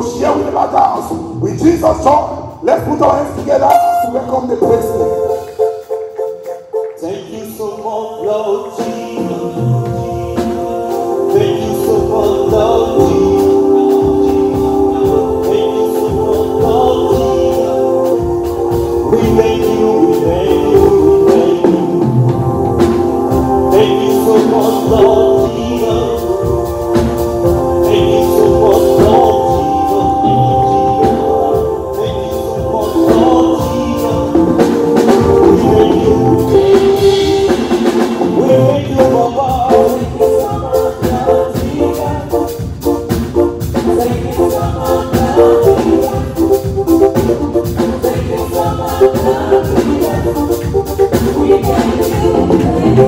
to share with the Father's house. With Jesus' joy, let's put our hands together to welcome the president. Thank you so much, Lord Jesus. Thank you so much, Lord Jesus. Lord.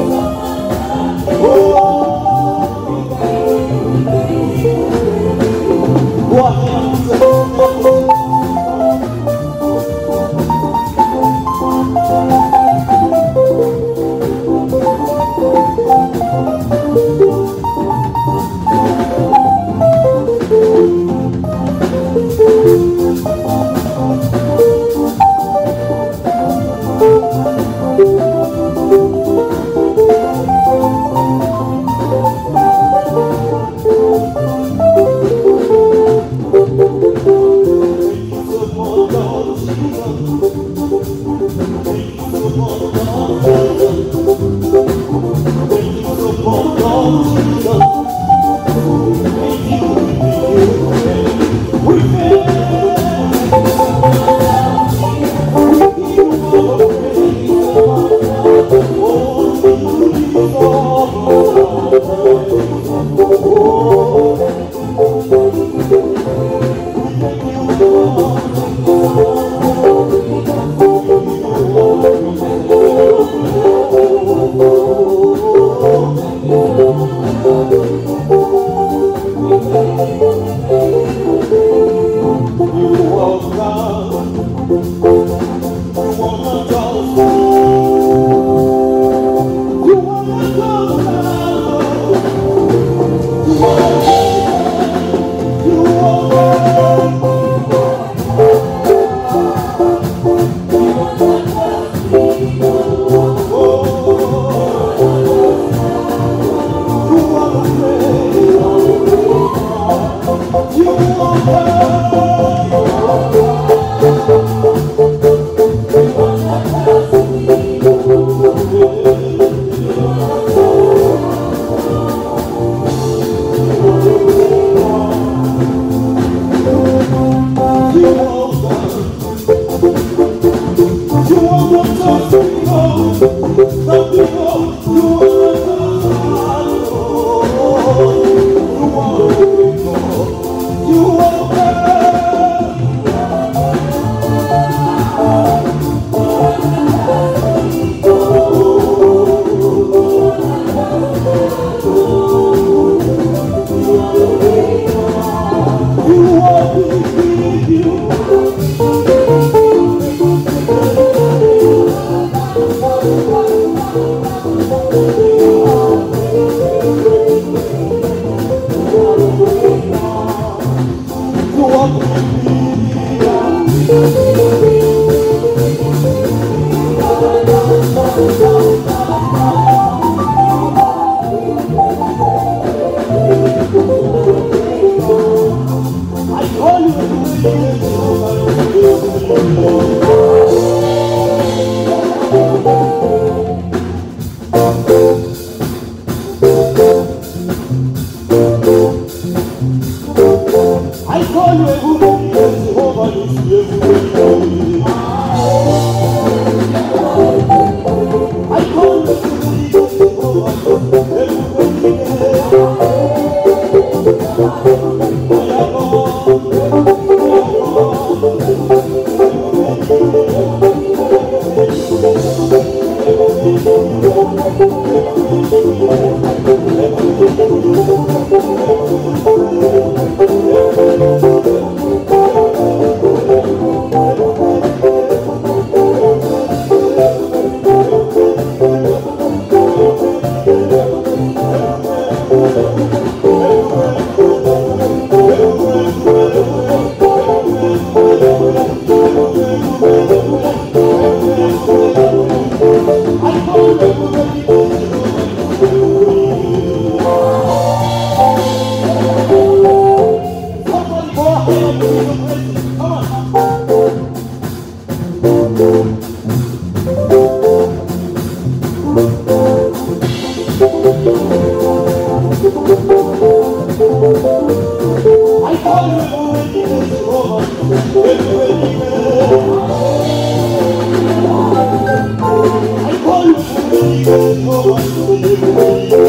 Oh, goes, goes. oh, oh. Oh,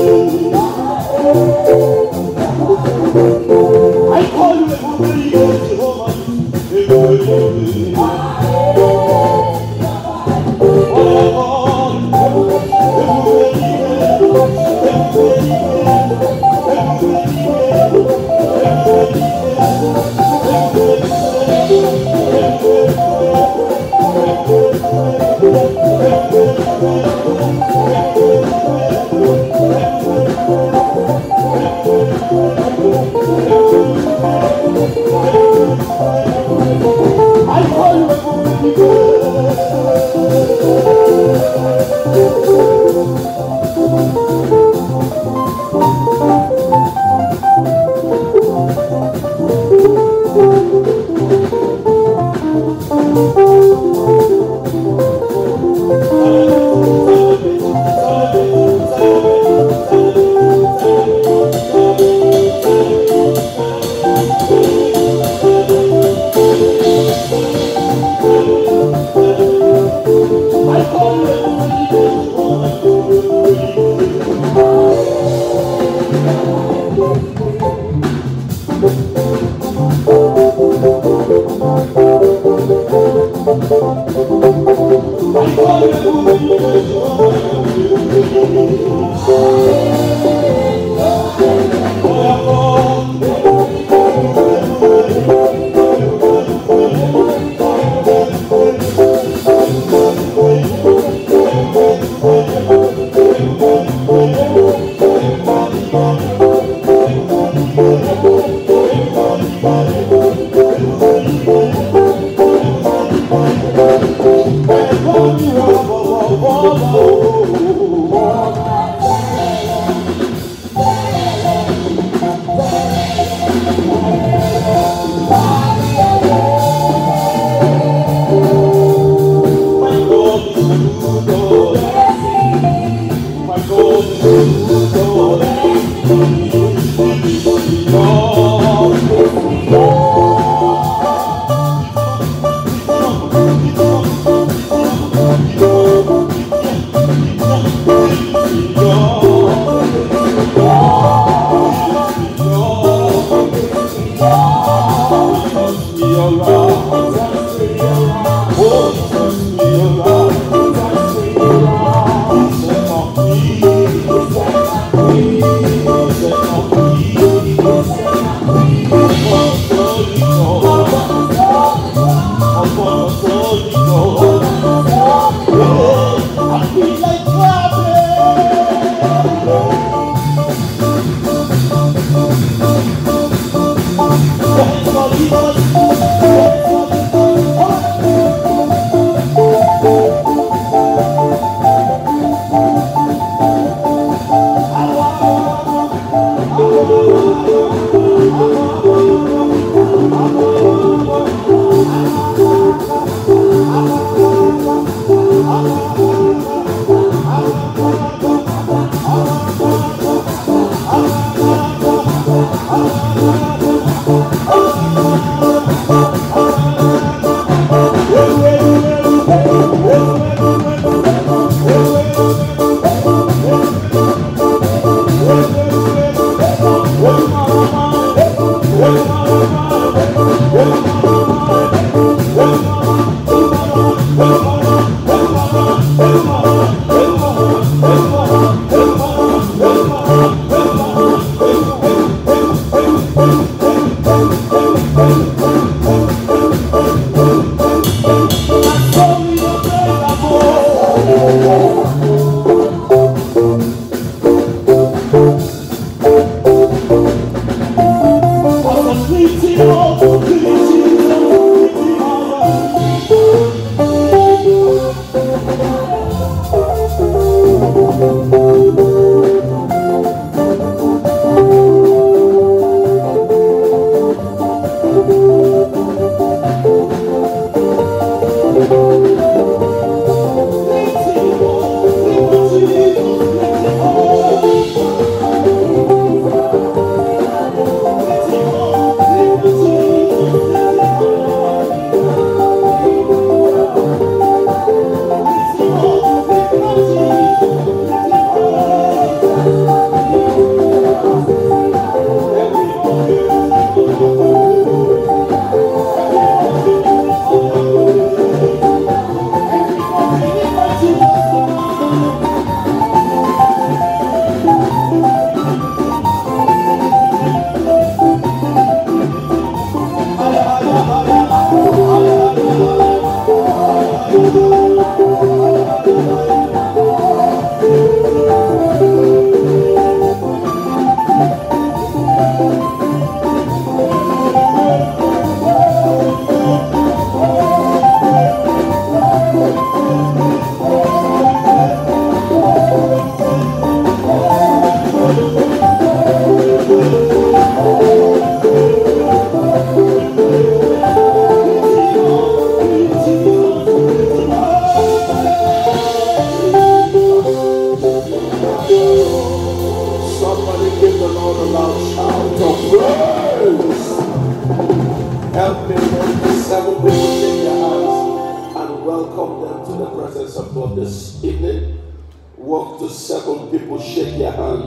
de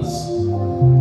hands,